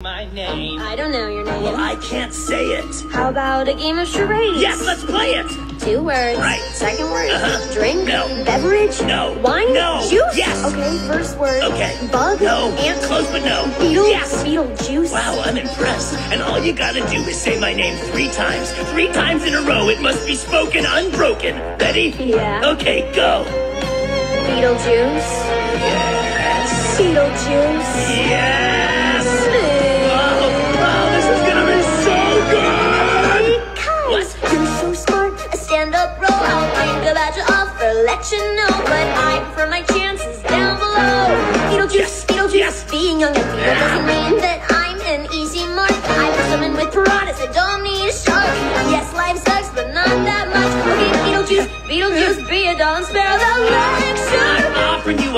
My name. I don't know your name. Well, I can't say it. How about a game of charades? Yes, let's play it. Two words. Right. Second word. Uh-huh. Drink. No. Beverage. No. Wine. No. Juice. Yes. Okay. First word. Okay. Bug. No. Ant. Close, but no. Beetle. Yes. Beetle juice. Wow, I'm impressed. And all you gotta do is say my name three times. Three times in a row. It must be spoken unbroken. Ready? Yeah. Okay, go. Beetlejuice. Yes. Beetlejuice. Yes. You know. But I prefer my chances down below. Beetlejuice, Beetlejuice. Yes. Being young and feeble doesn't mean that I'm an easy mark. I was someone with piranhas that don't need a shark. Yes, life sucks, but not that much. Okay, Beetlejuice, Beetlejuice, be a doll and spare the lecture. I'm offering you a